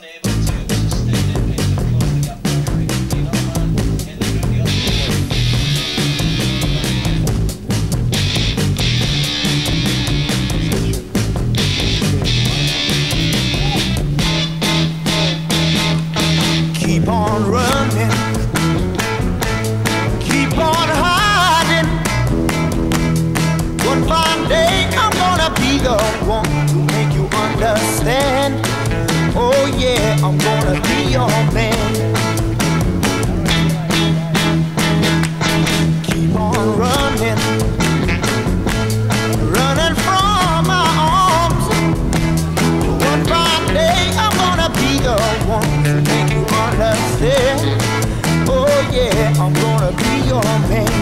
wasn't I'm gonna be your man.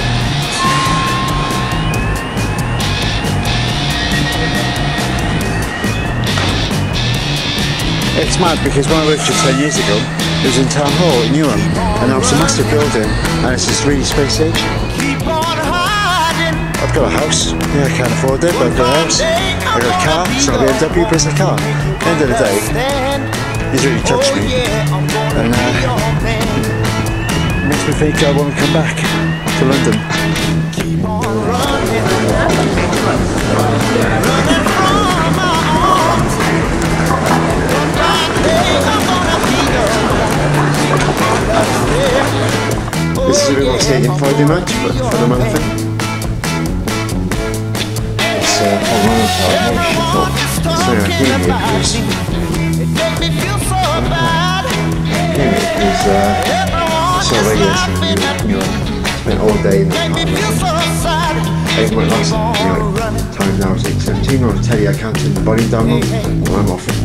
It's mad because when I worked here 10 years ago, it was in Town Hall in Newham, and now it's a massive building, and it's just really space age. Keep on hiding. I've got a house, yeah, I can't afford it, but I've got a house. I've got a car, it's not a BMW, but it's a car. End of the day, he's really touched me, and uh, makes me think I want to come back to London. One. This is a bit more stadium Friday match, but for the marathon. It's uh, a uh, shit So here it is. It makes me feel so bad. Here it is. Uh, so regular you know, spent all day in the Make me feel car. so sad. Eight months last anyway. Time now is 8.17 on telly I can't counted the volume down low. I'm off.